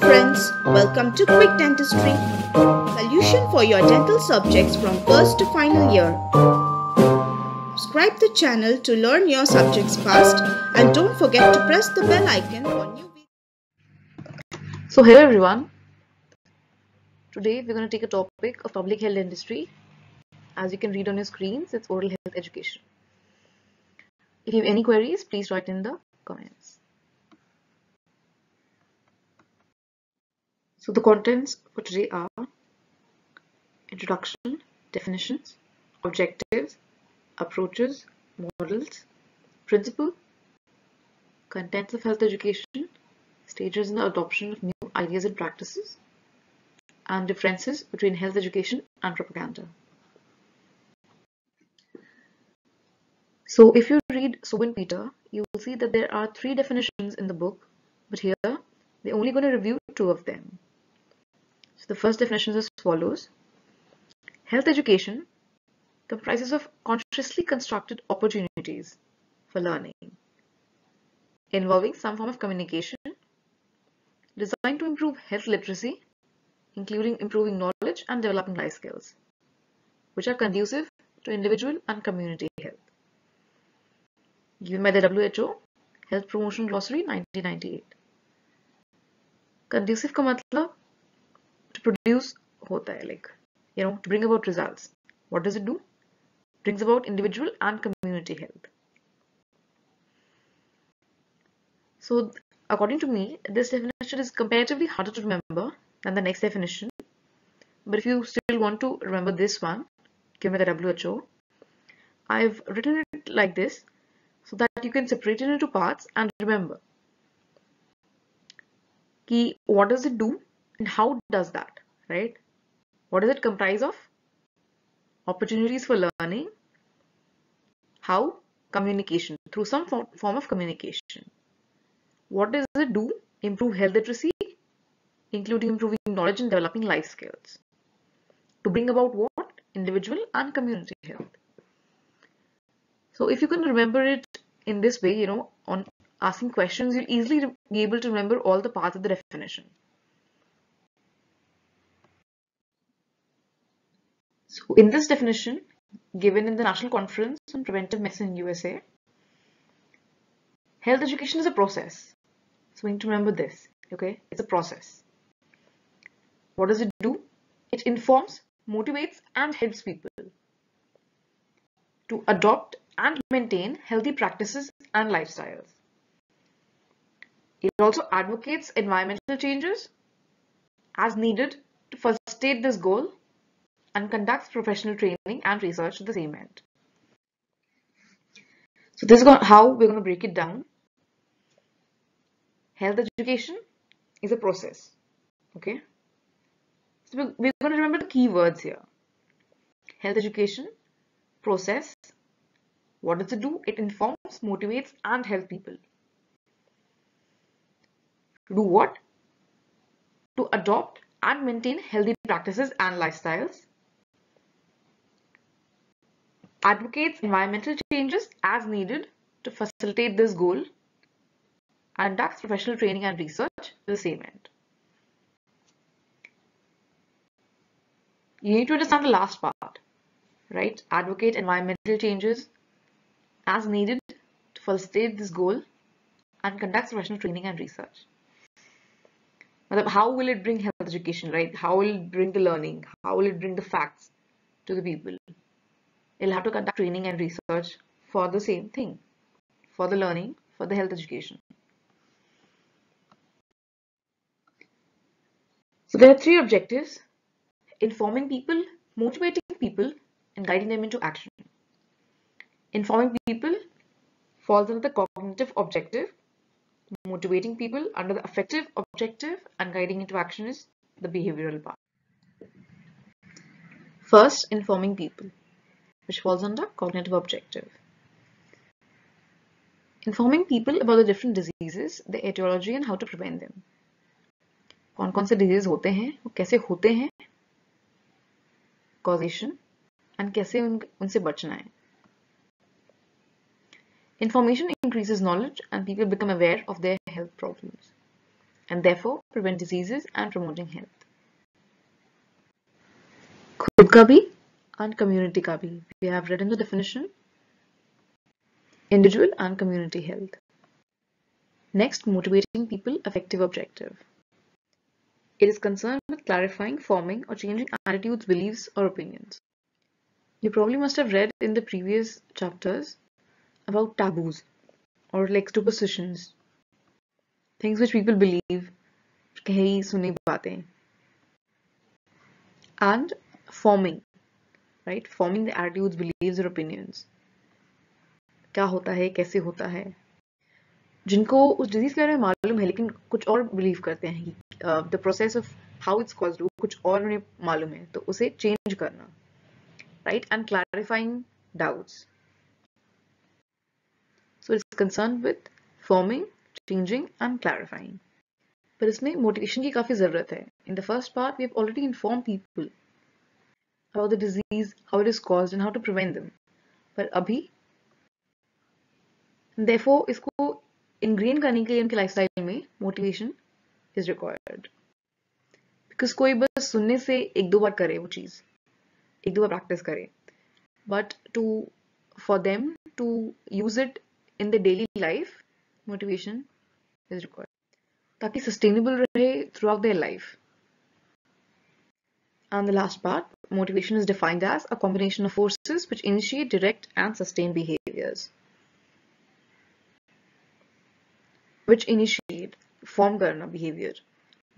friends, welcome to QuikDentistry, solution for your dental subjects from first to final year. Subscribe the channel to learn your subjects fast and don't forget to press the bell icon for new videos. So hello everyone. Today we're going to take a topic of public health dentistry. As you can read on your screens, it's oral health education. If you have any queries, please write in the comments. So the contents for today are introduction, definitions, objectives, approaches, models, principle, contents of health education, stages in the adoption of new ideas and practices, and differences between health education and propaganda. So if you read Soben Peter, you will see that there are three definitions in the book, but here we're only going to review two of them. So the first definition is as follows. Health education comprises of consciously constructed opportunities for learning involving some form of communication designed to improve health literacy, including improving knowledge and developing life skills, which are conducive to individual and community health. Given by the WHO, Health Promotion Glossary 1998. Conducive का मतलब to produce hota hai like you know to bring about results. What does it do? Brings about individual and community health. So according to me this definition is comparatively harder to remember than the next definition. But if you still want to remember this one give me the WHO I've written it like this so that you can separate it into parts and remember. Ki what does it do? And how does that, right? What does it comprise of? Opportunities for learning. How? Communication, through some form of communication. What does it do? Improve health literacy, including improving knowledge and developing life skills. To bring about what? Individual and community health. So if you can remember it in this way, you know, on asking questions, you'll easily be able to remember all the parts of the definition. So in this definition, given in the National Conference on Preventive Medicine in USA, health education is a process. So we need to remember this, okay? It's a process. What does it do? It informs, motivates and helps people to adopt and maintain healthy practices and lifestyles. It also advocates environmental changes as needed to facilitate this goal and conducts professional training and research to the same end. So this is how we're going to break it down. Health education is a process. Okay. So we're going to remember the key words here. Health education, process. What does it do? It informs, motivates and helps people. To do what? To adopt and maintain healthy practices and lifestyles advocates environmental changes as needed to facilitate this goal and conducts professional training and research to the same end. You need to understand the last part, right? Advocate environmental changes as needed to facilitate this goal and conducts professional training and research. How will it bring health education, right? How will it bring the learning? How will it bring the facts to the people? You'll have to conduct training and research for the same thing, for the learning, for the health education. So there are three objectives, informing people, motivating people, and guiding them into action. Informing people falls under the cognitive objective, motivating people under the affective objective, and guiding into action is the behavioral part. First, informing people which falls under cognitive objective. Informing people about the different diseases, the etiology and how to prevent them. कौन कौन से disease होते हैं वो कैसे होते हैं causation and कैसे उन, उनसे बचना है Information increases knowledge and people become aware of their health problems. and therefore prevent diseases and promoting health. खुद का भी and community ka bhi. We have in the definition individual and community health. Next, motivating people affective objective. It is concerned with clarifying, forming or changing attitudes, beliefs or opinions. You probably must have read in the previous chapters about taboos or like superstitions, things which people believe, and forming right? Forming the attitudes, beliefs, or opinions. क्या होता है, कैसे होता है? जिनको उस disease के बारे में मालूम है, लेकिन कुछ और बिलीव करते हैं कि the process of how it's caused कुछ और उन्हें मालूम है तो उसे चेंज करना। Right and clarifying doubts so it's concern with forming changing and clarifying पर इसमें मोटिवेशन की काफ़ी ज़रूरत है। In the first part we have already inform people about the disease, how it is caused and how to prevent them. पर अभी देफो इसको इनग्रीन करने के लिए उनके लाइफस्टाइल में मोटिवेशन इज़ रिक्वायर्ड बिकॉज़ कोई बस सुनने से एक दो बार करे वो चीज़ एक दो बार प्रैक्टिस करे। But to for them to use it in the daily life motivation is required ताकि सस्टेनेबल रहे throughout their life and the last part, motivation is defined as a combination of forces which initiate, direct and sustain behaviors. Which initiate, form karna behavior.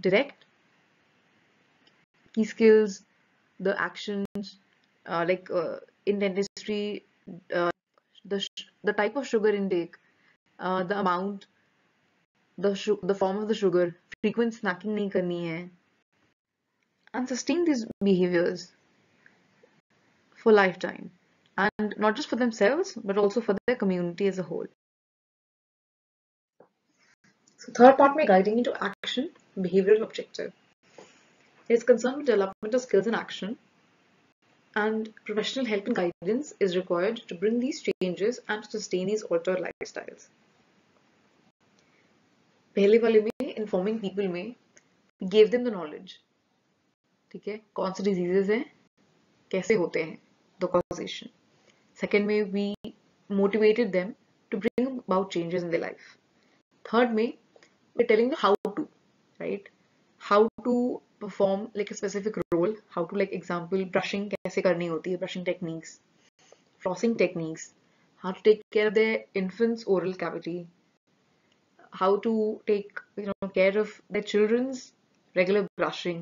Direct, key skills, the actions, uh, like uh, in dentistry, uh, the, the type of sugar intake, uh, the amount, the, the form of the sugar, frequent snacking nahi karni hai, and sustain these behaviors for lifetime and not just for themselves but also for their community as a whole. So third part may guiding into action, behavioral objective. It is concerned with development of skills in action and professional help and guidance is required to bring these changes and to sustain these altered lifestyles. पहले वाले में informing people में gave them the knowledge ठीक है? कौन से diseases हैं? कैसे होते हैं? द कॉजेशन सेकेंड में we motivated them to bring about changes in the life third में we telling how to right how to perform like specific role how to like example brushing कैसे करनी होती है? Brushing techniques flossing techniques how to take care of their oral cavity, how to take you know care of their children's regular brushing,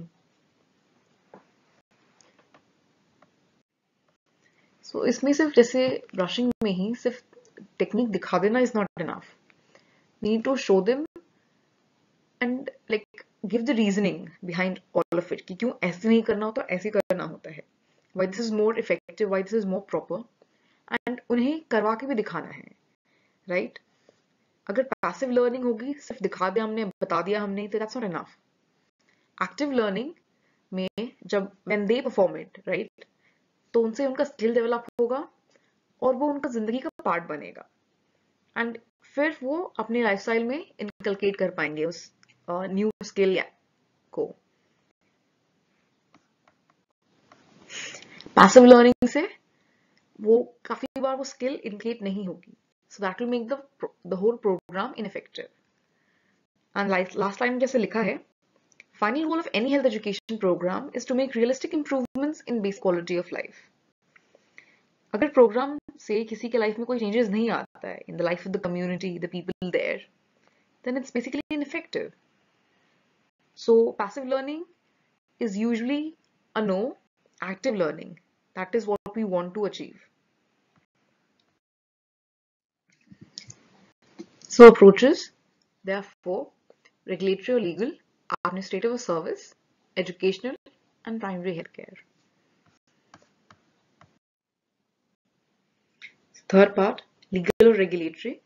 so so, इसमें सिर्फ़ जैसे brushing में ही सिर्फ़ technique दिखा देना is not enough need to show them and like give the reasoning behind all of it कि क्यों ऐसे नहीं करना होता ऐसे करना होता है। Why this is more effective why this is more proper and उन्हें करवा के भी दिखाना है राइट right? अगर पैसिव लर्निंग होगी सिर्फ़ दिखा दिया हमने बता दिया हमने तो that's not enough active learning में जब when they perform it right तो उनसे उनका स्किल डेवलप होगा और वो उनका ज़िंदगी का पार्ट बनेगा। एंड फिर वो अपने लाइफस्टाइल में इनकलकेट कर पाएँगे उस न्यू स्किल को। पैसिव लर्निंग से वो काफ़ी बार वो स्किल इनक्लेट नहीं होगी। So that will make the whole programme ineffective and last line जैसे लिखा है Final goal of any health education program is to make realistic improvements in base quality of life. अगर प्रोग्राम से किसी के life में कोई चेंजेस नहीं आता है in the life of the community the people there then it's basically ineffective. So passive learning is usually a no, active learning. That is what we want to achieve. So approaches, therefore, regulatory or legal, administrative service, educational and primary healthcare. Third part, legal or regulatory.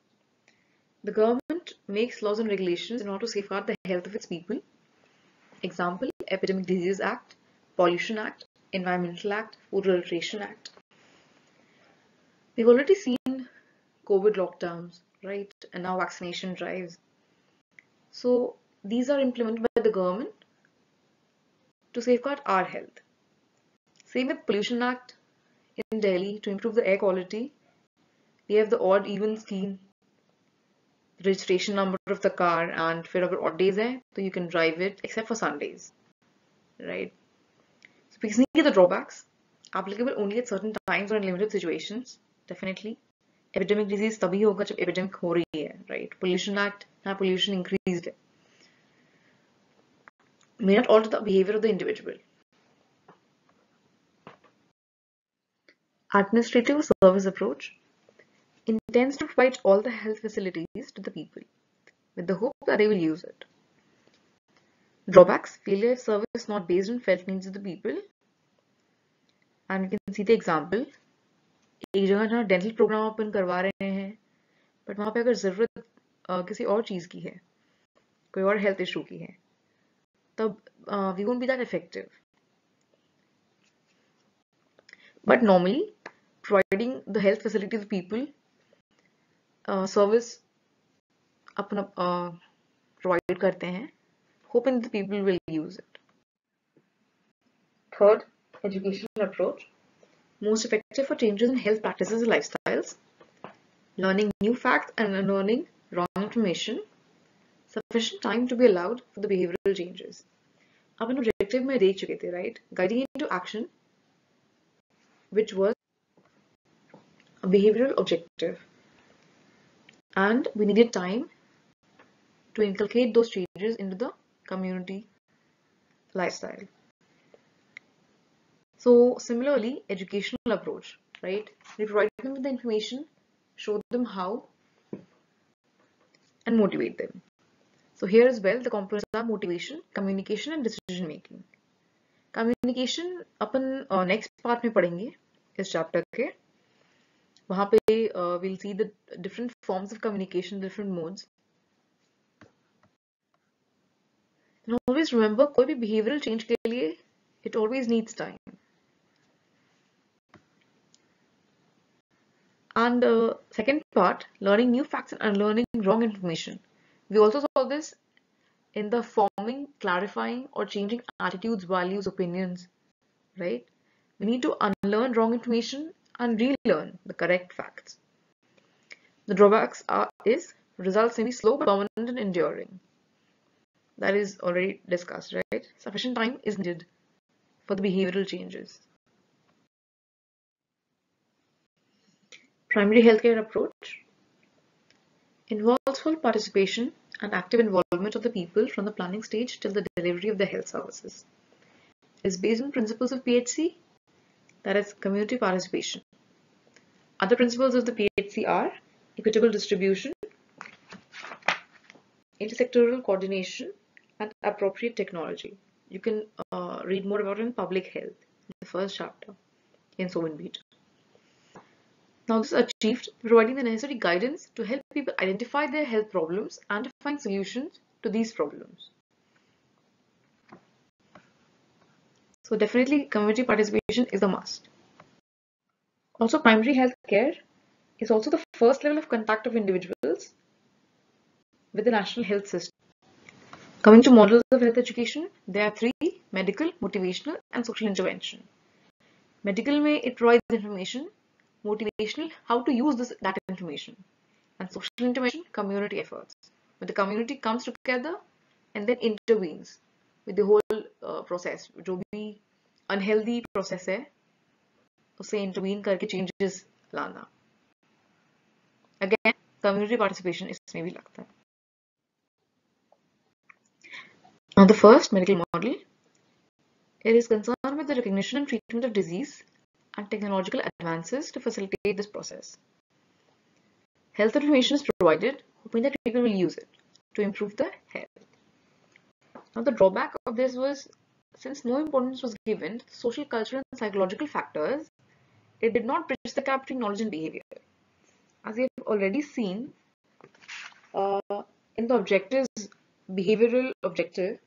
The government makes laws and regulations in order to safeguard the health of its people. Example, Epidemic Disease Act, Pollution Act, Environmental Act, Food Adulteration Act. We've already seen COVID lockdowns, right? And now vaccination drives. So these are implemented by the government to safeguard our health. Same with Pollution Act in Delhi to improve the air quality. We have the odd even scheme, registration number of the car and फिर अगर odd days है so you can drive it except for Sundays, right? So basically the drawbacks applicable only at certain times or in limited situations, definitely. Epidemic disease तभी होगा जब epidemic हो रही है, right? Pollution Act now pollution increased है. May not alter the behavior of the individual. Administrative service approach intends to provide all the health facilities to the people with the hope that they will use it. Drawbacks failure of service not based on felt needs of the people. And you can see the example. एक जगह जहाँ dental programme open करवा रहे हैं but वहाँ पे अगर ज़रूरत किसी और चीज़ की है कोई और हेल्थ इशू की है तब we won't be that effective but normally providing the health facilities to people uh, service अपना uh, provide करते हैं hoping the people will use it third educational approach most effective for changes in health practices and lifestyles learning new facts and unlearning wrong information sufficient time to be allowed for the behavioral changes upon objective में देख चुके थे right guiding into action which was a behavioral objective and we needed time to inculcate those changes into the community lifestyle. So similarly, educational approach, right? We provide them with the information, show them how and motivate them. So here as well, the components are motivation, communication and decision making. Communication upon uh, next part में पढ़ेंगे इस chapter के वहाँ पे uh, we'll see the different forms of communication, different modes. And always remember कोई भी behavioral change के लिए it always needs time. And uh, second part, learning new facts and unlearning wrong information. We also saw this in the forming, clarifying or changing attitudes, values, opinions, right? We need to unlearn wrong information and relearn the correct facts. The drawbacks are is results may be slow, but permanent and enduring. That is already discussed, right? Sufficient time is needed for the behavioral changes. Primary healthcare approach involves full participation and active involvement of the people from the planning stage till the delivery of the health services. Is based on principles of PHC, that is community participation. Other principles of the PHC are equitable distribution, intersectoral coordination, and appropriate technology. You can uh, read more about it in public health, the first chapter in Soben Peter. Now this is achieved providing the necessary guidance to help people identify their health problems and to find solutions to these problems. So definitely community participation is a must. Also primary health care is also the first level of contact of individuals with the national health system. Coming to models of health education, there are three, medical, motivational and social intervention. Medical may it provides information motivational how to use this that information and social intervention community efforts where the community comes together and then intervenes with the whole uh, process जो भी unhealthy process है उसे intervene करके changes लाना again community participation इसमें भी लगता है now the first medical model it is concerned with the recognition and treatment of disease and technological advances to facilitate this process. Health information is provided, hoping that people will use it to improve their health. Now the drawback of this was, since no importance was given to social, cultural and psychological factors, it did not bridge the gap between knowledge and behavior. As we have already seen, uh, in the objectives, behavioral objective,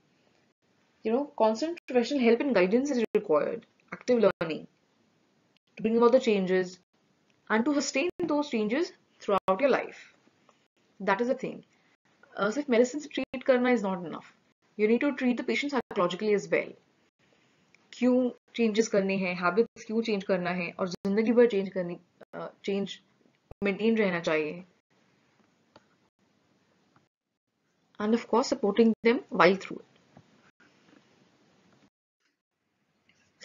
you know, constant professional help and guidance is required, active learning, to bring about the changes and to sustain those changes throughout your life. That is the thing. uh, सिर्फ medicine से treat करना is not enough. You need to treat the patient psychologically as well. क्यों changes करने हैं habits क्यों change करना है और जिंदगी भर change करनी uh, change maintain रहना चाहिए and of course supporting them while through it.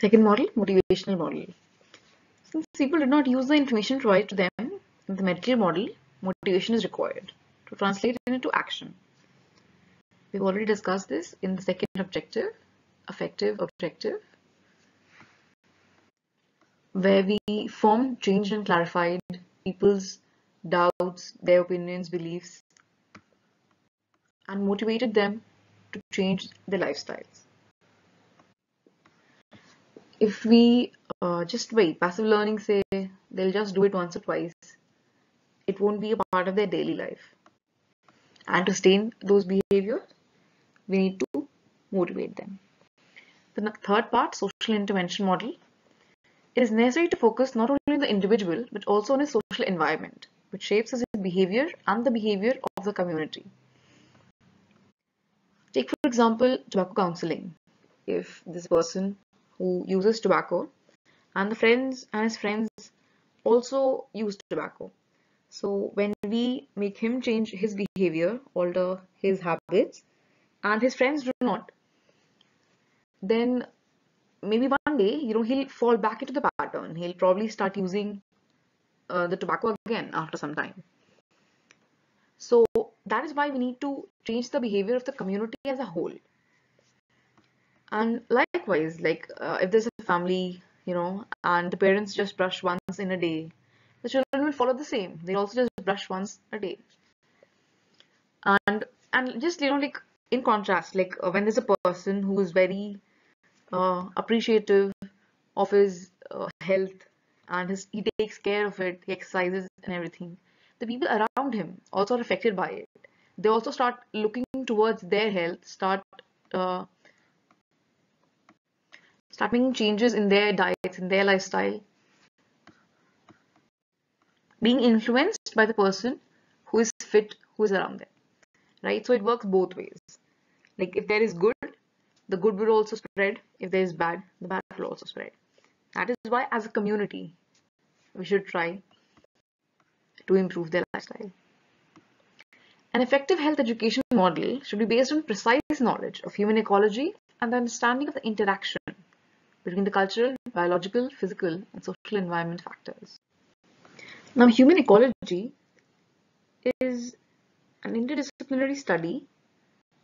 Second model, motivational model. Since people did not use the information provided to them in the medical model, motivation is required to translate it into action. We've already discussed this in the second objective, affective objective, where we formed, changed and clarified people's doubts, their opinions, beliefs, and motivated them to change their lifestyles. If we uh, just wait, passive learning say they'll just do it once or twice, it won't be a part of their daily life. And to sustain those behaviors, we need to motivate them. The third part, social intervention model. It is necessary to focus not only on the individual but also on his social environment, which shapes his behavior and the behavior of the community. Take for example tobacco counseling. If this person who uses tobacco and the friends and his friends also use tobacco. So when we make him change his behavior, alter his habits and his friends do not, then maybe one day, you know, he'll fall back into the pattern. He'll probably start using uh, the tobacco again after some time. So that is why we need to change the behavior of the community as a whole. And likewise, like uh, if there's a family, you know, and the parents just brush once in a day, the children will follow the same. They also just brush once a day. And and just you know like in contrast, like uh, when there's a person who is very uh, appreciative of his uh, health and his he takes care of it, he exercises and everything the people around him also are affected by it. They also start looking towards their health, start uh, start changes in their diets, in their lifestyle, being influenced by the person who is fit, who is around them, right? So it works both ways. Like if there is good, the good will also spread. If there is bad, the bad will also spread. That is why as a community, we should try to improve their lifestyle. An effective health education model should be based on precise knowledge of human ecology and the understanding of the interaction between the cultural, biological, physical, and social environment factors. Now, human ecology is an interdisciplinary study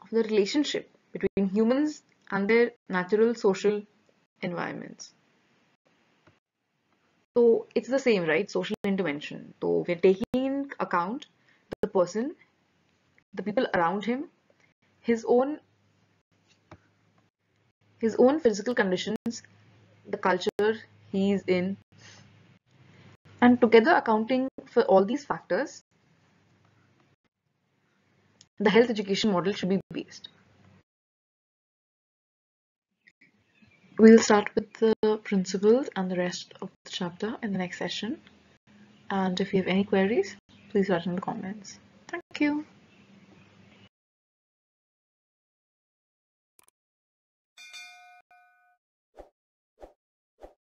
of the relationship between humans and their natural social environments. So it's the same, right? Social intervention. So we're taking in account the person, the people around him, his own his own physical conditions, the culture he's in, and together accounting for all these factors, the health education model should be based. We'll start with the principles and the rest of the chapter in the next session. And if you have any queries, please write in the comments. Thank you.